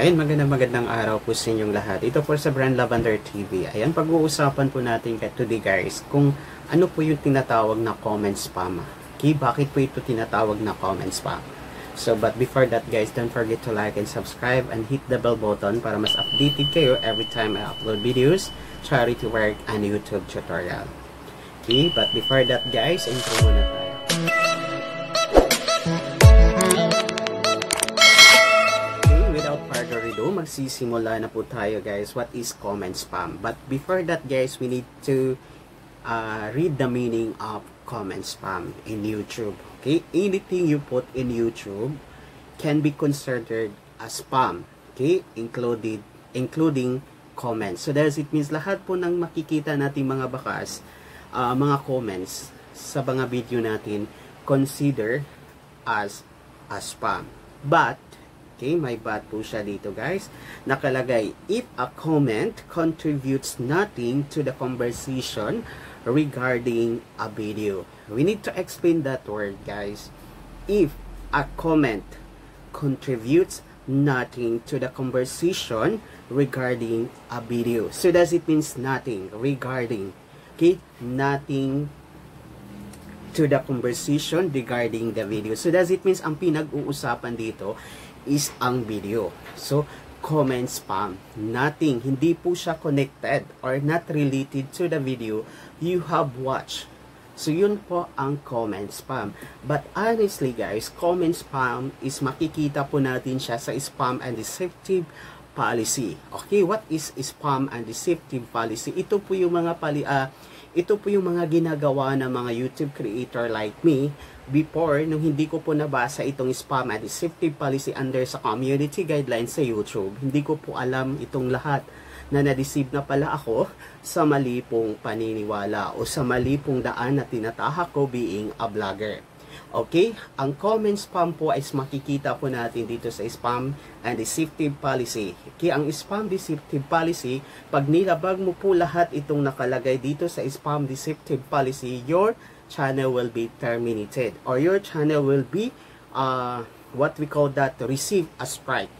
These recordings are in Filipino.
Ayun, magandang magandang araw po sa inyong lahat. Ito po sa Brand Lavender TV. Ayan, pag-uusapan po natin today guys kung ano po yung tinatawag na comment spam. Okay, bakit po ito tinatawag na comment spam? So, but before that guys, don't forget to like and subscribe and hit the bell button para mas updated kayo every time I upload videos, charity work, and YouTube tutorial. Okay, but before that guys, intro muna tayo. Ado, magsisimula na po tayo guys. What is comment spam? But before that guys, we need to uh, read the meaning of comment spam in YouTube. Okay, anything you put in YouTube can be considered as spam. Okay, included including comments. So that's it means lahat po ng makikita nating mga bakas, uh, mga comments sa mga video natin consider as a spam. But Okay, may but po siya dito guys. Nakalagay, if a comment contributes nothing to the conversation regarding a video. We need to explain that word guys. If a comment contributes nothing to the conversation regarding a video. So does it means nothing regarding. Okay, nothing to the conversation regarding the video. So does it means ang pinag-uusapan dito is ang video. So, comment spam. Nothing. Hindi po siya connected or not related to the video you have watched. So, yun po ang comment spam. But honestly guys, comment spam is makikita po natin siya sa spam and deceptive policy. Okay, what is spam and deceptive policy? Ito po yung mga pali uh, ito po yung mga ginagawa ng mga YouTube creator like me before nung hindi ko po nabasa itong spam and deceptive policy under sa community guidelines sa YouTube. Hindi ko po alam itong lahat na na-deceive na pala ako sa mali pong paniniwala o sa mali pong daan na tinatahak ko being a vlogger. Okay? Ang comment spam po ay makikita po natin dito sa spam and deceptive policy. Okay? Ang spam deceptive policy, pag nilabag mo po lahat itong nakalagay dito sa spam deceptive policy, your channel will be terminated or your channel will be uh, what we call that receive a strike.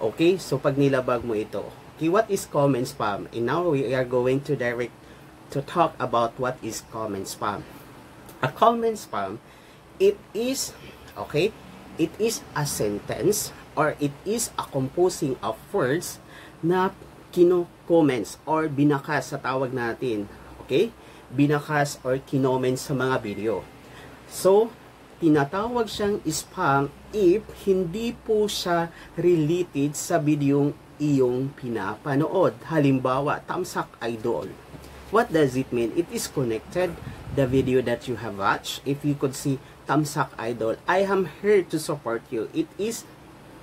Okay? So, pag nilabag mo ito. Okay, what is comment spam? And now we are going to direct to talk about what is comment spam. A comment spam it is, okay, it is a sentence or it is a composing of words na kino-comments or binakas sa tawag natin. Okay? Binakas or kinomments sa mga video. So, tinatawag siyang spam if hindi po siya related sa videong iyong pinapanood. Halimbawa, tamsak idol. What does it mean? It is connected the video that you have watched. If you could see Tamsak Idol. I am here to support you. It is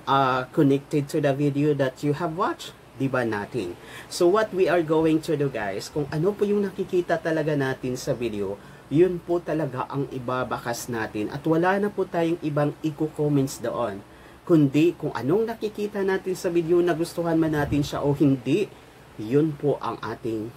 uh, connected to the video that you have watched. Diba natin? So what we are going to do guys, kung ano po yung nakikita talaga natin sa video, yun po talaga ang ibabakas natin at wala na po tayong ibang i-comments doon. Kundi kung anong nakikita natin sa video na gustuhan man natin siya o hindi, yun po ang ating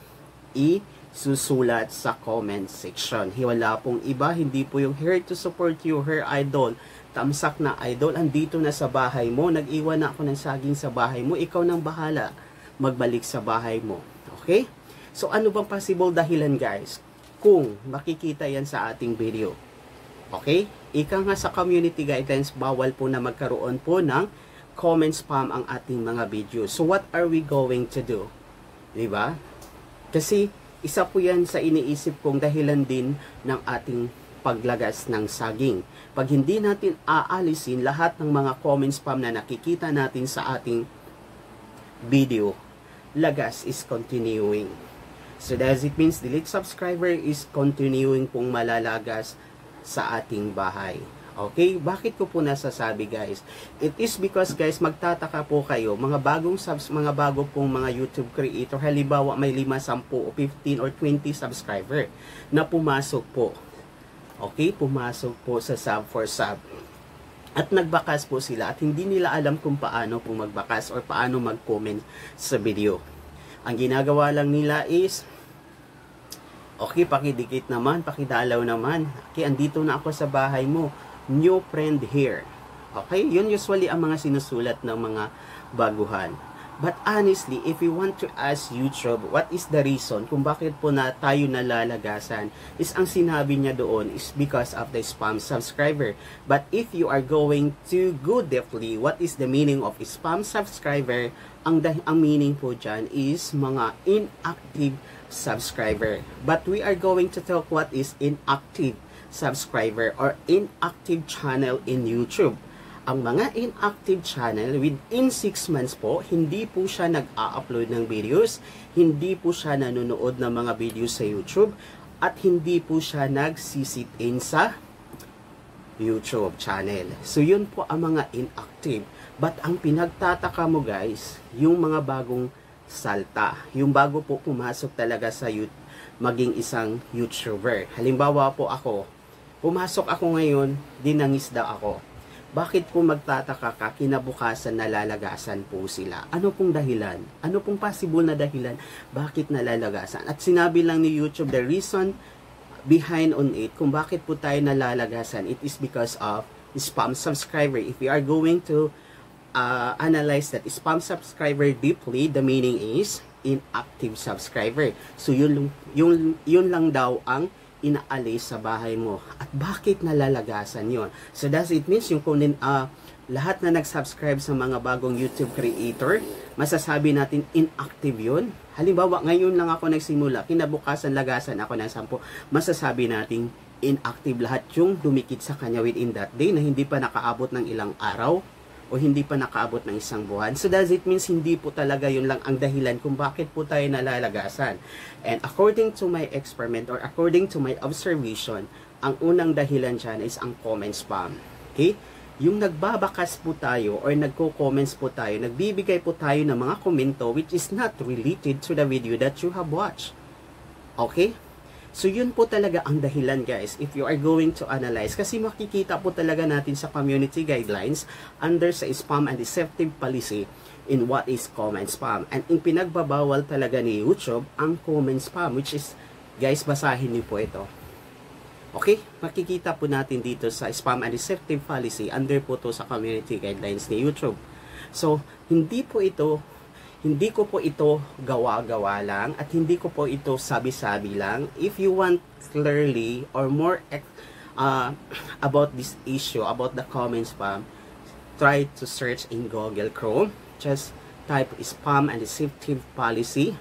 i- susulat sa comment section. Wala pong iba, hindi po yung here to support you, her idol. Tamsak na idol, andito na sa bahay mo. Nag-iwan na ako ng saging sa bahay mo. Ikaw nang bahala magbalik sa bahay mo. Okay? So ano bang possible dahilan guys? Kung makikita yan sa ating video. Okay? Ika nga sa community guidelines, bawal po na magkaroon po ng comment spam ang ating mga video. So what are we going to do? Diba? Kasi isa po yan sa iniisip kong dahilan din ng ating paglagas ng saging. Pag hindi natin aalisin lahat ng mga comment spam na nakikita natin sa ating video, lagas is continuing. So does it means delete subscriber is continuing pong malalagas sa ating bahay. Okay? Bakit ko po nasasabi guys? It is because guys, magtataka po kayo, mga bagong subs, mga bago pong mga YouTube creator, halimbawa may 5, 10 o 15 or 20 subscriber na pumasok po. Okay? Pumasok po sa sub for sub. At nagbakas po sila at hindi nila alam kung paano po magbakas or paano mag-comment sa video. Ang ginagawa lang nila is Okay, pakidikit naman, pakidalaw naman. Okay, andito na ako sa bahay mo new friend here. Okay? Yun usually ang mga sinusulat ng mga baguhan. But honestly, if you want to ask YouTube, what is the reason kung bakit po na tayo nalalagasan, is ang sinabi niya doon is because of the spam subscriber. But if you are going to go deeply, what is the meaning of spam subscriber? Ang, ang meaning po dyan is mga inactive subscriber. But we are going to talk what is inactive subscriber or inactive channel in YouTube ang mga inactive channel within 6 months po, hindi po siya nag-a-upload ng videos, hindi po siya nanonood ng mga videos sa YouTube, at hindi po siya nagsisit in sa YouTube channel. So, yun po ang mga inactive. But ang pinagtataka mo guys, yung mga bagong salta, yung bago po pumasok talaga sa YouTube, maging isang YouTuber. Halimbawa po ako, pumasok ako ngayon, dinangisda ako bakit po magtataka ka kinabukasan nalalagasan po sila? Ano pong dahilan? Ano pong possible na dahilan? Bakit nalalagasan? At sinabi lang ni YouTube, the reason behind on it, kung bakit po tayo nalalagasan, it is because of spam subscriber. If we are going to uh, analyze that spam subscriber deeply, the meaning is inactive subscriber. So yun, yun, yun lang daw ang inaalis sa bahay mo. At bakit nalalagasan yon? So does it means yung kung uh, lahat na nag-subscribe sa mga bagong YouTube creator, masasabi natin inactive yun? Halimbawa, ngayon lang ako nagsimula, kinabukasan lagasan ako ng sampo, masasabi natin inactive lahat yung dumikit sa kanya within that day na hindi pa nakaabot ng ilang araw o hindi pa nakaabot ng isang buwan. So does it means hindi po talaga yun lang ang dahilan kung bakit po tayo nalalagasan. And according to my experiment or according to my observation, ang unang dahilan dyan is ang comment spam. Okay? Yung nagbabakas po tayo or nagko-comments po tayo, nagbibigay po tayo ng mga komento which is not related to the video that you have watched. Okay? So yun po talaga ang dahilan guys if you are going to analyze kasi makikita po talaga natin sa community guidelines under sa spam and deceptive policy in what is comment spam. And in pinagbabawal talaga ni YouTube ang comment spam which is guys basahin niyo po ito. Okay? Makikita po natin dito sa spam and deceptive policy under po to sa community guidelines ni YouTube. So, hindi po ito hindi ko po ito gawa-gawa lang at hindi ko po ito sabi-sabi lang. If you want clearly or more uh, about this issue, about the comments spam, try to search in Google Chrome. Just type spam and deceptive policy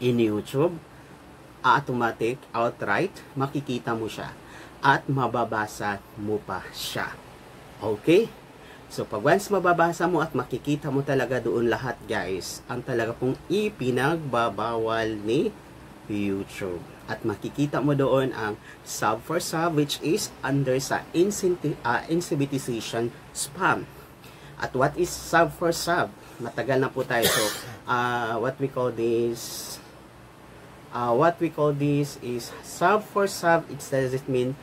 in YouTube. Automatic, outright, makikita mo siya. At mababasa mo pa siya. Okay? So, pag once mababasa mo at makikita mo talaga doon lahat guys, ang talaga pong ipinagbabawal ni YouTube. At makikita mo doon ang sub for sub which is under sa uh, incentivization spam. At what is sub for sub? Matagal na po tayo. So, uh, what we call this, uh, what we call this is sub for sub. It does it mean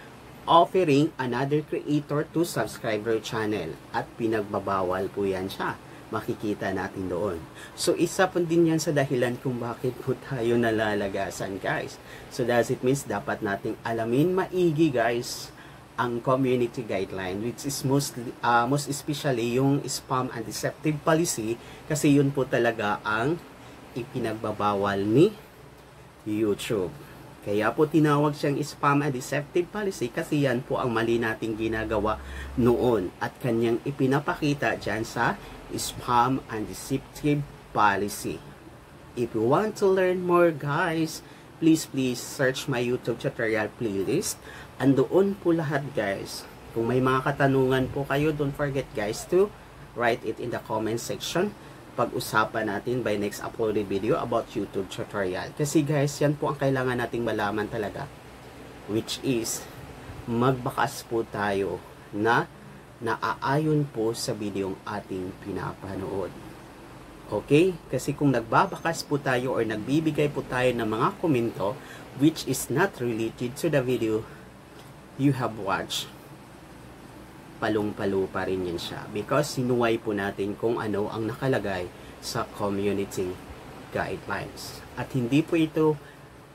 offering another creator to subscriber channel at pinagbabawal po yan siya makikita natin doon. So, isa po din yan sa dahilan kung bakit po tayo nalalagasan, guys. So, does it means dapat nating alamin maigi, guys, ang community guideline, which is mostly, uh, most especially yung spam and deceptive policy, kasi yun po talaga ang ipinagbabawal ni YouTube. Kaya po tinawag siyang spam and deceptive policy kasi yan po ang mali nating ginagawa noon at kanyang ipinapakita dyan sa spam and deceptive policy. If you want to learn more guys, please please search my YouTube tutorial playlist. Andoon po lahat guys. Kung may mga katanungan po kayo, don't forget guys to write it in the comment section pag-usapan natin by next uploaded video about YouTube tutorial. Kasi guys, yan po ang kailangan nating malaman talaga. Which is, magbakas po tayo na naaayon po sa videong ating pinapanood. Okay? Kasi kung nagbabakas po tayo or nagbibigay po tayo ng mga komento which is not related to the video you have watched, palong-palo pa rin yan siya. Because sinuway po natin kung ano ang nakalagay sa community guidelines. At hindi po ito,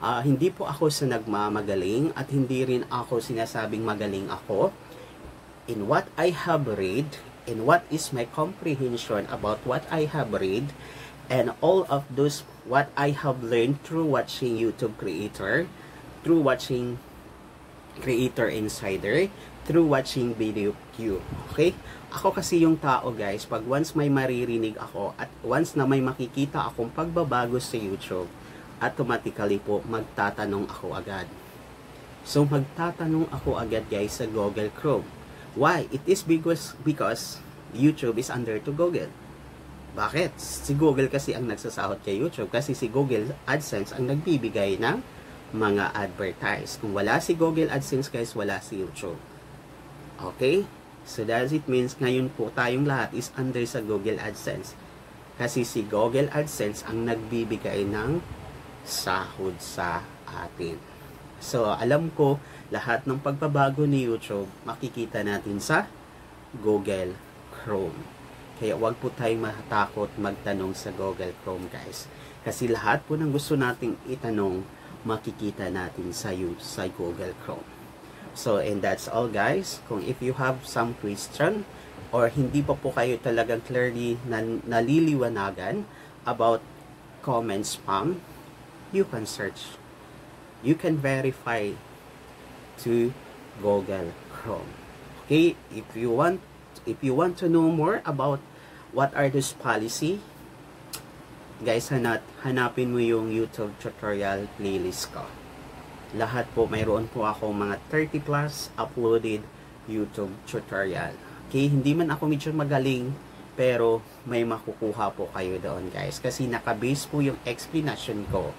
uh, hindi po ako sa nagmamagaling at hindi rin ako sinasabing magaling ako. in what I have read, in what is my comprehension about what I have read, and all of those what I have learned through watching YouTube creator, through watching Creator Insider, through watching Video Q. Okay? Ako kasi yung tao guys, pag once may maririnig ako at once na may makikita akong pagbabago sa YouTube, automatically po magtatanong ako agad. So magtatanong ako agad guys sa Google Chrome. Why? It is because because YouTube is under to Google. Bakit? Si Google kasi ang nagsasahod kay YouTube kasi si Google AdSense ang nagbibigay ng mga advertise. Kung wala si Google AdSense guys, wala si YouTube. Okay? So does it means ngayon po tayong lahat is under sa Google AdSense. Kasi si Google AdSense ang nagbibigay ng sahod sa atin. So alam ko lahat ng pagbabago ni YouTube makikita natin sa Google Chrome. Kaya wag po tayong matakot magtanong sa Google Chrome guys. Kasi lahat po ng gusto nating itanong makikita natin sa, sa Google Chrome. So, and that's all guys. Kung if you have some question or hindi pa po kayo talagang clearly nan naliliwanagan about comment spam, you can search. You can verify to Google Chrome. Okay, if you want if you want to know more about what are those policy, guys, hanap, hanapin mo yung YouTube tutorial playlist ko. Lahat po, mayroon po ako mga 30 plus uploaded YouTube tutorial. Okay, hindi man ako medyo magaling, pero may makukuha po kayo doon guys. Kasi nakabase po yung explanation ko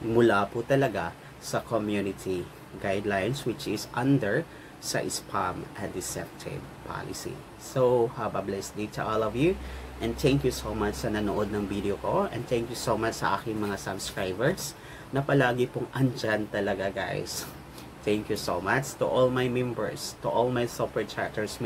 mula po talaga sa community guidelines which is under sa spam and deceptive policy. So, have a blessed day to all of you. And thank you so much sa nanood ng video ko. And thank you so much sa aking mga subscribers na palagi pong andyan talaga guys. Thank you so much to all my members, to all my super chatters.